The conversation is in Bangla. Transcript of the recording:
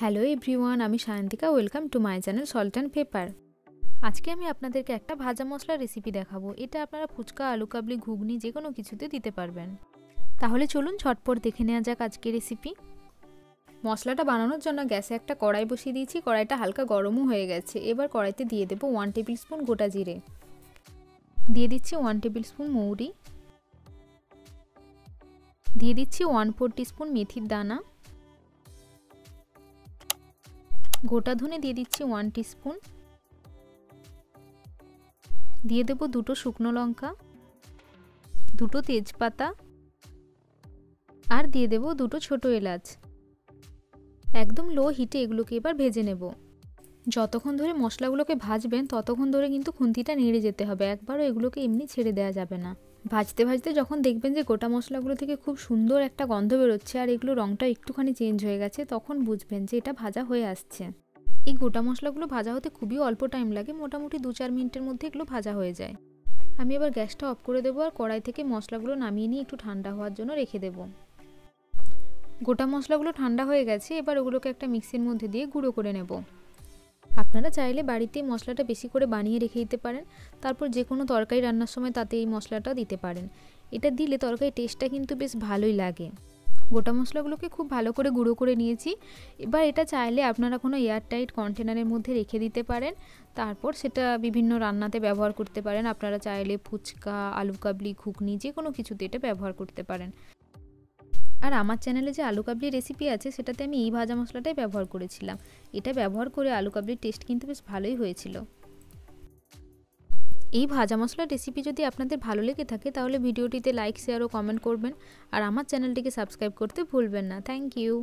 হ্যালো এভরিওয়ান, আমি Sayantika, welcome to my channel salt and pepper. আজকে আমি আপনাদেরকে একটা ভাজা মশলা রেসিপি দেখাবো। এটা আপনারা ফুচকা, আলু কাবলি, ঘুগনি যে কোনো কিছুতে দিতে পারবেন। তাহলে চলুন ছটপট দেখে নেওয়া যাক আজকে রেসিপি মশলাটা বানানোর জন্য গ্যাসে একটা কড়াই বসিয়ে দিয়েছি। কড়াইটা হালকা গরমও হয়ে গেছে। এবার কড়াইতে দিয়ে দেবো ওয়ান টেবিল স্পুন গোটা জিরে। দিয়ে দিচ্ছি ওয়ান টেবিল স্পুন মৌরি। দিয়ে দিচ্ছি ওয়ান ফোর স্পুন মেথির দানা। গোটা ধনে দিয়ে দিচ্ছি ওয়ান স্পুন দিয়ে দেবো দুটো শুকনো লঙ্কা, দুটো তেজপাতা, আর দিয়ে দেবো দুটো ছোট এলাচ। একদম লো হিটে এগুলোকে এবার ভেজে নেব। যতক্ষণ ধরে মশলাগুলোকে ভাজবেন, ততক্ষণ ধরে কিন্তু খুন্তিটা নেড়ে যেতে হবে। একবারও এগুলোকে এমনি ছেড়ে দেওয়া যাবে না। ভাজতে ভাজতে যখন দেখবেন যে গোটা মশলাগুলো থেকে খুব সুন্দর একটা গন্ধ বেরোচ্ছে আর এগুলো রঙটা একটুখানি চেঞ্জ হয়ে গেছে, তখন বুঝবেন যে এটা ভাজা হয়ে আসছে। এই গোটা মশলাগুলো ভাজা হতে খুবই অল্প টাইম লাগে, মোটামুটি দু চার মিনিটের মধ্যে এগুলো ভাজা হয়ে যায়। আমি এবার গ্যাসটা অফ করে দেবো আর কড়াই থেকে মশলাগুলো নামিয়ে নিয়ে একটু ঠান্ডা হওয়ার জন্য রেখে দেবো। গোটা মশলাগুলো ঠান্ডা হয়ে গেছে, এবার ওগুলোকে একটা মিক্সির মধ্যে দিয়ে গুঁড়ো করে নেব। আপনারা চাইলে বাড়িতে মশলাটা বেশি করে বানিয়ে রেখে দিতে পারেন। তারপর যে কোনো তরকারি রান্নার সময় তাতে এই মশলাটা দিতে পারেন। এটা দিলে তরকারি টেস্টটা কিন্তু বেশ ভালোই লাগে। গোটা মশলাগুলোকে খুব ভালো করে গুঁড়ো করে নিয়েছি। এবার এটা চাইলে আপনারা কোনো এয়ারটাইট কন্টেনারের মধ্যে রেখে দিতে পারেন। তারপর সেটা বিভিন্ন রান্নাতে ব্যবহার করতে পারেন। আপনারা চাইলে ফুচকা আলু কাবলি ঘুগনি যে কোনো কিছুতে এটা ব্যবহার করতে পারেন। আর আমার চ্যানেলে যে আলু কাবলি রেসিপি আছে, সেটাতে আমি এই ভাজা মশলাটাই ব্যবহার করেছিলাম। এটা ব্যবহার করে আলু কাবলির টেস্ট কিন্তু বেশ ভালোই হয়েছিল। এই ভাজা মশলার রেসিপি যদি আপনাদের ভালো লেগে থাকে, তাহলে ভিডিওটিতে লাইক শেয়ার ও কমেন্ট করবেন। আর আমার চ্যানেলটিকে সাবস্ক্রাইব করতে ভুলবেন না। Thank you